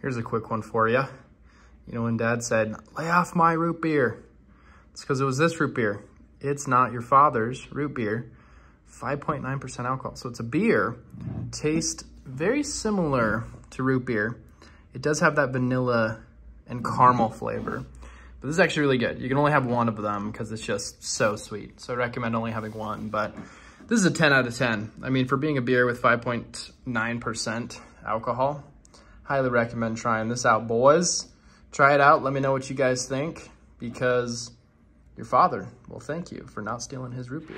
Here's a quick one for you. You know, when dad said, lay off my root beer, it's because it was this root beer. It's not your father's root beer. 5.9% alcohol. So it's a beer. Tastes very similar to root beer. It does have that vanilla and caramel flavor. But this is actually really good. You can only have one of them because it's just so sweet. So I recommend only having one, but this is a 10 out of 10. I mean, for being a beer with 5.9% alcohol, highly recommend trying this out, boys. Try it out. Let me know what you guys think because your father will thank you for not stealing his root beer.